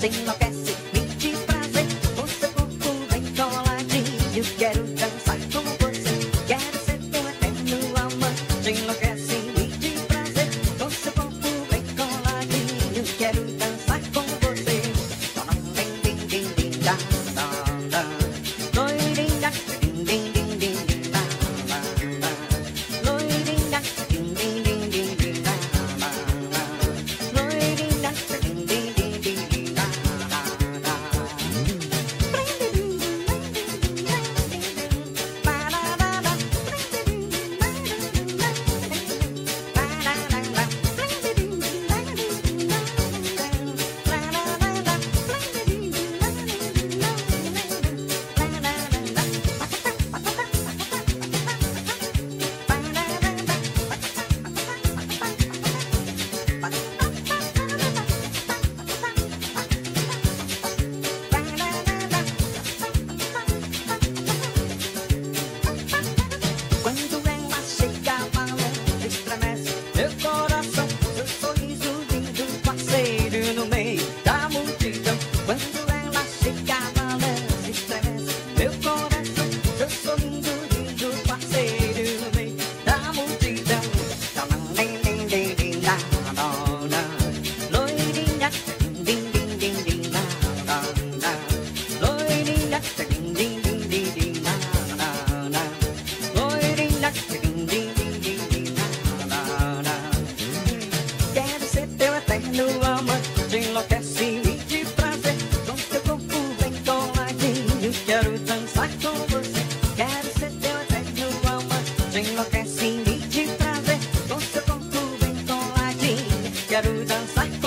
Você enlouquece, me de prazer. Você pouco bem coladinho. Quero dançar com você. Quero ser teu eterno amante. Enlouquece. da da da lôi đi nhắc ding ding ding ding ding da da da lôi đi nhắc ding ding ding ding ding da da da lôi đi nhắc ding ding ding ding ding さるダンサー